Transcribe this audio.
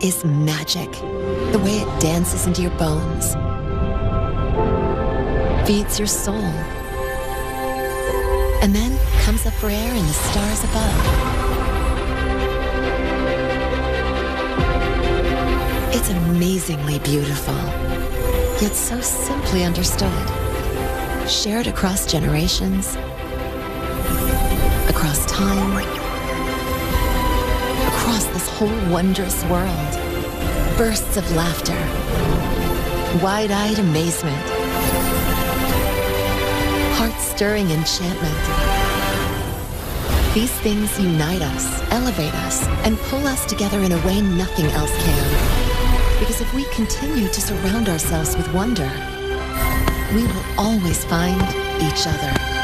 is magic. The way it dances into your bones, feeds your soul. And then comes up for air in the stars above. It's amazingly beautiful, yet so simply understood. Shared across generations, across time, this whole wondrous world. Bursts of laughter, wide-eyed amazement, heart-stirring enchantment. These things unite us, elevate us, and pull us together in a way nothing else can. Because if we continue to surround ourselves with wonder, we will always find each other.